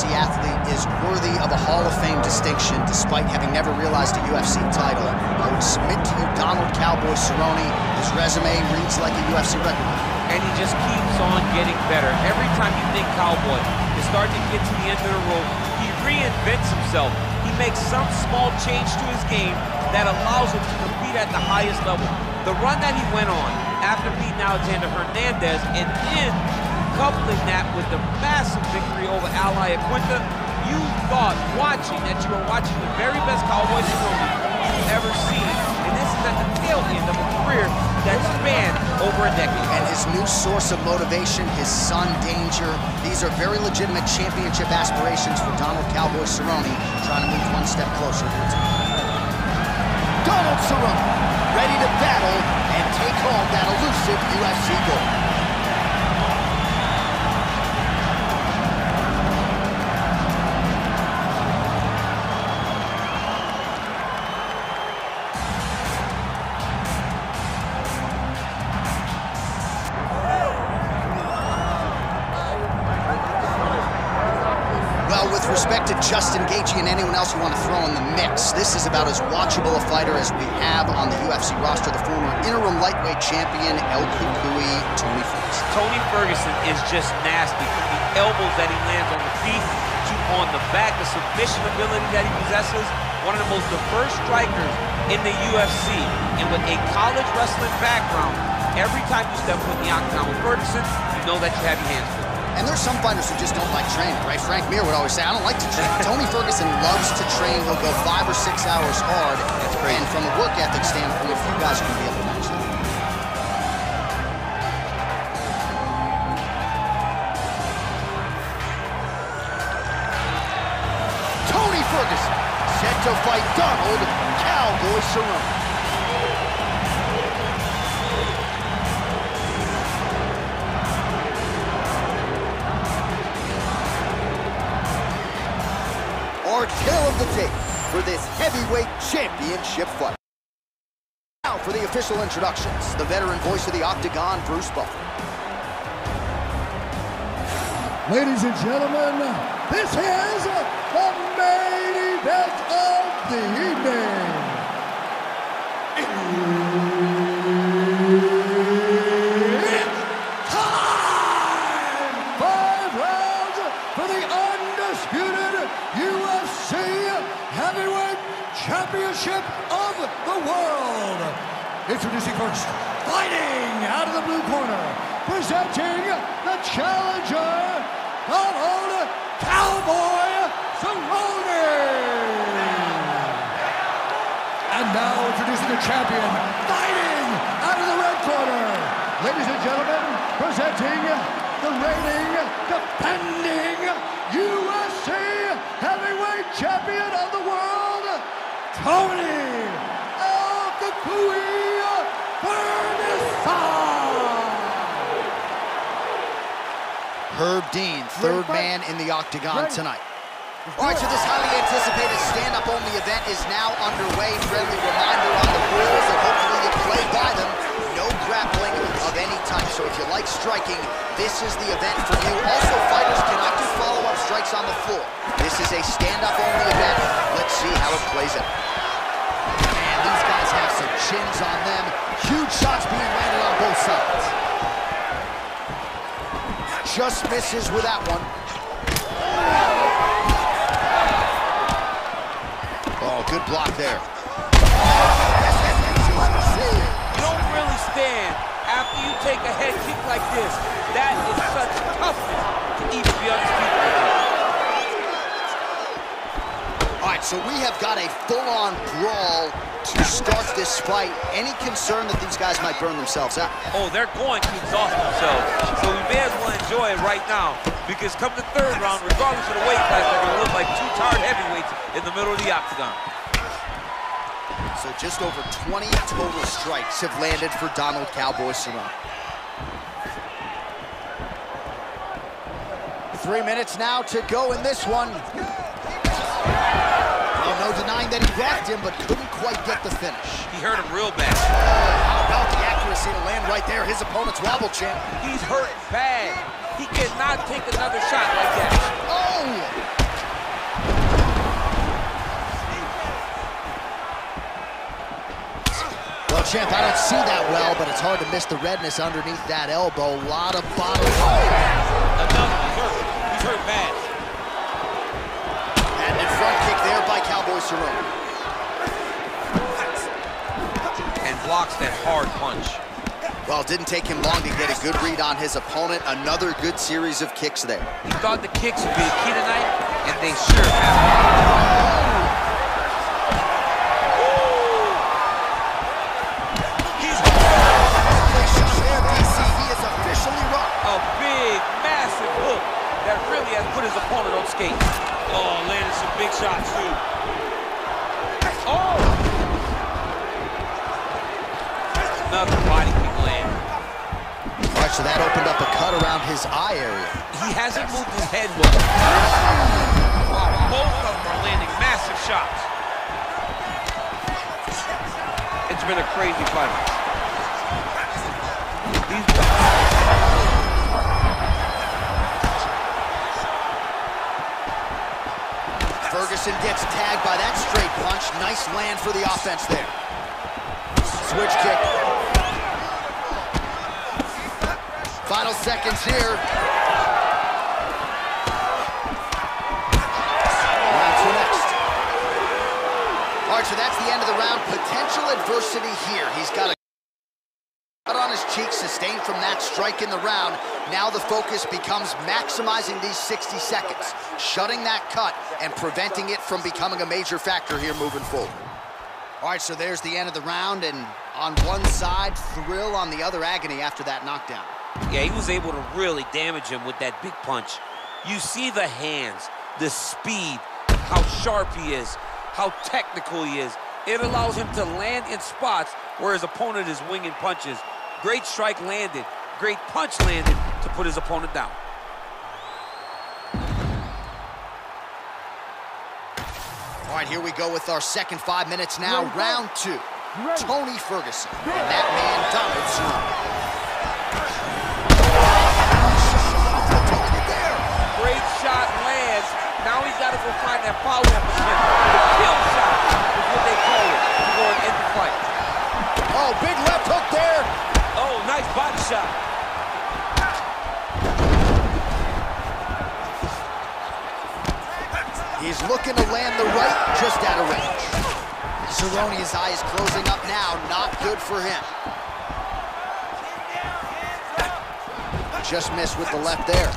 UFC athlete is worthy of a Hall of Fame distinction despite having never realized a UFC title. I would submit to you Donald Cowboy Cerrone. His resume reads like a UFC record. And he just keeps on getting better. Every time you think Cowboy is starting to get to the end of the road, he reinvents himself. He makes some small change to his game that allows him to compete at the highest level. The run that he went on after beating Alexander Hernandez and then coupling that with the massive victory over Ally Iaquinta, you thought watching that you were watching the very best Cowboy Cerrone you've ever seen. And this is at the tail end of a career that spanned over a decade. And his new source of motivation, his son Danger, these are very legitimate championship aspirations for Donald Cowboy Cerrone, trying to move one step closer to it. Donald Cerrone, ready to battle and take home that elusive UFC gold. Respect to Justin Gaethje and anyone else you want to throw in the mix, this is about as watchable a fighter as we have on the UFC roster. The former interim lightweight champion, El Cucuy, Tony Ferguson. Tony Ferguson is just nasty. From the elbows that he lands on the feet to on the back, the submission ability that he possesses, one of the most diverse strikers in the UFC. And with a college wrestling background, every time you step foot in the octagon with Ferguson, you know that you have your hands full. And there's some fighters who just don't like training, right? Frank Mir would always say, I don't like to train. Tony Ferguson loves to train. He'll go five or six hours hard. And from a work ethic standpoint, a few guys are going to be able to match that. Tony Ferguson set to fight Donald Cowboy Cerrone. Our of the tape for this heavyweight championship fight. Now for the official introductions, the veteran voice of the Octagon, Bruce Buffer. Ladies and gentlemen, this is the main event of the evening. Championship of the World. Introducing first, fighting out of the blue corner, presenting the challenger, Donald Cowboy Cerrone. And now introducing the champion, fighting out of the red corner. Ladies and gentlemen, presenting the reigning, defending UFC heavyweight champion of the world, Tony El Cucuy Herb Dean, third man in the octagon tonight. All right, so this highly anticipated stand-up only event is now underway. Friendly reminder on the rules, and hopefully you play by them. No grappling of any type. So if you like striking, this is the event for you. Also, fighters cannot do follow-up strikes on the floor. This is a stand-up only event. Let's see how it plays out And these guys have some chins on them. Huge shots being landed on both sides. Just misses with that one. Oh, good block there. You don't really stand after you take a head kick like this. That is such toughness to even be undisputed. Right, so we have got a full-on brawl to start this fight. Any concern that these guys might burn themselves out? Oh, they're going to exhaust themselves. So we may as well enjoy it right now because come the third round, regardless of the weight class, they're going to look like two tired heavyweights in the middle of the octagon. So just over 20 total strikes have landed for Donald Cowboy Cerrone. Three minutes now to go in this one denying that he wrecked him, but couldn't quite get the finish. He hurt him real bad. How about the accuracy to land right there? His opponent's wobble champ. He's hurt bad. He cannot take another shot like that. Oh! Well, champ, I don't see that well, but it's hard to miss the redness underneath that elbow. A lot of bottom. Oh, Another hurt. He's hurt bad. There Cowboy Cerrone. And blocks that hard punch. Well, it didn't take him long to get a good read on his opponent. Another good series of kicks there. He thought the kicks would be the key tonight, and they sure have. Has put his opponent on skates. Oh, landed some big shots, too. Oh! Another body kick land. All right, so that opened up a cut around his eye area. He hasn't moved his head well. Both of them are landing massive shots. It's been a crazy fight. These Ferguson gets tagged by that straight punch. Nice land for the offense there. Switch kick. Final seconds here. All right, so that's the end of the round. Potential adversity here. He's got a cut on his cheek sustained from that strike in the round. Now the focus becomes maximizing these 60 seconds, shutting that cut and preventing it from becoming a major factor here moving forward. All right, so there's the end of the round, and on one side, thrill, on the other, agony after that knockdown. Yeah, he was able to really damage him with that big punch. You see the hands, the speed, how sharp he is, how technical he is. It allows him to land in spots where his opponent is winging punches. Great strike landed, great punch landed to put his opponent down. All right, here we go with our second five minutes now. Round two. Tony Ferguson and that man, Donald Cerrone's eye is closing up now, not good for him. Just missed with the left there.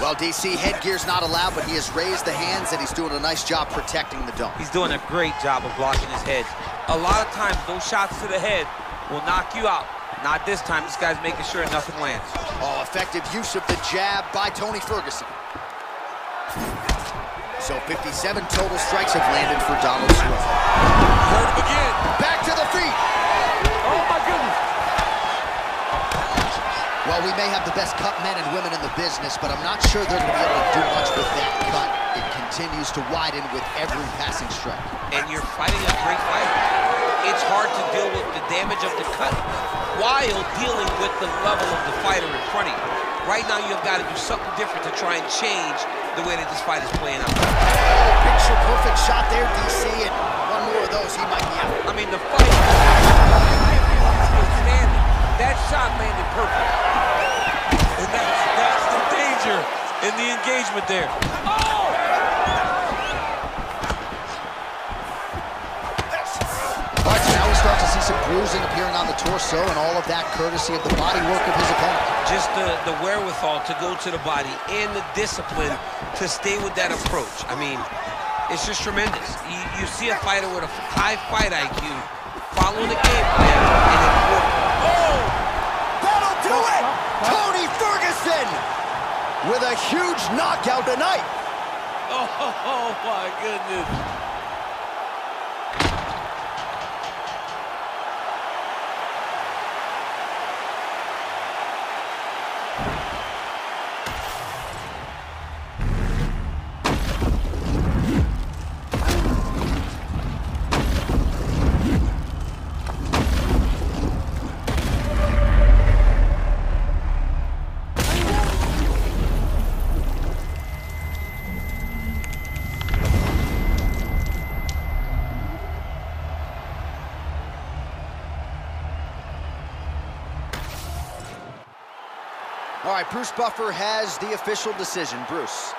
Well, DC, headgear's not allowed, but he has raised the hands and he's doing a nice job protecting the dome. He's doing a great job of blocking his head. A lot of times, those shots to the head will knock you out. Not this time. This guy's making sure nothing lands. Oh, effective use of the jab by Tony Ferguson. So 57 total strikes have landed for Donald Cerrone. Heard him again. Back to the feet. Oh, my goodness. Well, we may have the best cut men and women in the business, but I'm not sure they're going to be able to do much with that cut. It continues to widen with every passing strike. And you're fighting a great fighter. It's hard to deal with the damage of the cut while dealing with the level of the fighter in front of you. Right now, you've got to do something different to try and change the way that this fight is playing out. Oh, picture perfect shot there, DC, and one more of those, he might be out. I mean, the fight is still standing. That shot landed perfect. And that's, that's the danger in the engagement there. Oh! Bruising appearing on the torso, and all of that courtesy of the body work of his opponent. Just the, the wherewithal to go to the body and the discipline to stay with that approach. I mean, it's just tremendous. You, you see a fighter with a high fight IQ following the game plan and it works. Oh! That'll do it! Tony Ferguson with a huge knockout tonight. Oh, oh my goodness. All right, Bruce Buffer has the official decision. Bruce.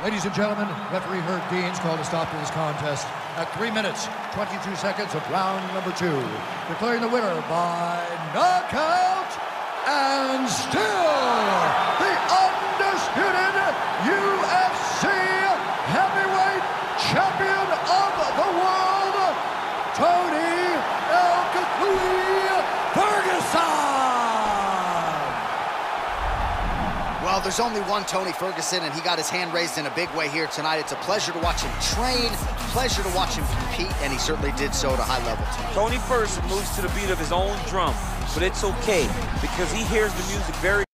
Ladies and gentlemen, referee Herb Dean's called a stop to this contest at 3 minutes, 22 seconds of round number two, declaring the winner by knockout and still the undisputed UFC heavyweight champion of the world, Tony El Cucuy Ferguson! Well, there's only one Tony Ferguson, and he got his hand raised in a big way here tonight. It's a pleasure to watch him train, pleasure to watch him compete, and he certainly did so at a high level tonight. Tony Ferguson moves to the beat of his own drum, but it's okay because he hears the music very